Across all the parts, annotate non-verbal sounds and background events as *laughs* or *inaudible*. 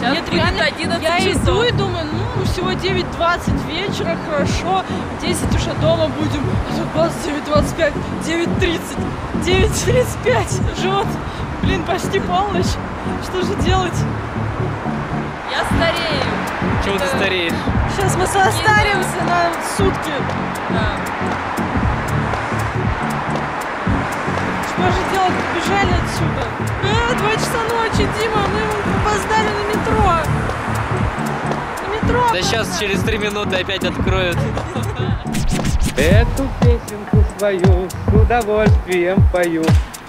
я часов. иду и думаю, ну, всего 9.20 вечера, хорошо, в 10 уже дома будем. А тут бас 9.25, 9.30, 9.35, живот, блин, почти полночь. Что же делать? Я старею. Чего ты Да. стареешь? Сейчас мы состаримся на сутки. Да. Что же делать? Побежали отсюда. А, два часа ночи, Дима, мы опоздали Да сейчас через три минуты опять откроют. Эту песенку свою с удовольствием пою.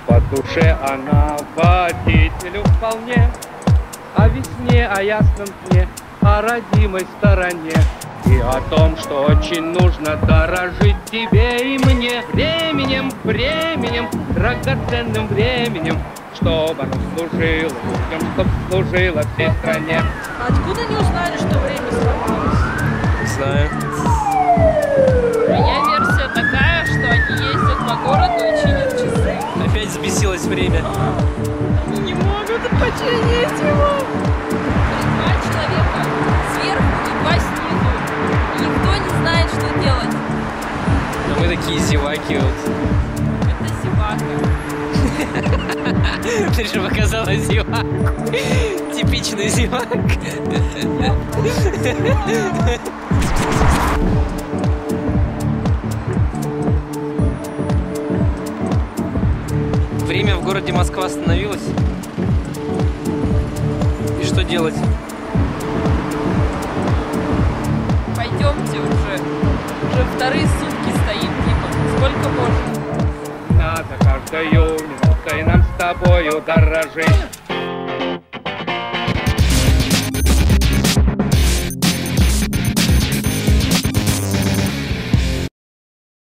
По душе она водителю вполне. О весне, о ясном дне, о родимой стороне. И о том, что очень нужно дорожить тебе и мне Временем, временем, драгоценным временем Чтобы оно служило людям, чтоб служило всей стране Откуда не узнали, что время сломалось? Не знаю. Моя версия такая, что они ездят по городу и чинят часы. Опять взбесилось время. Они не могут починить его. Два человека сверху и два снизу. И никто не знает, что делать. Но мы такие зеваки вот. Это зевака. *laughs* Ты же показала зеваку. Типичный зевак. Время в городе Москва остановилось. И что делать? Пойдемте уже. Уже вторые сутки стоим, Дима. Сколько можно? Надо каждую минутой нам тобою дорожить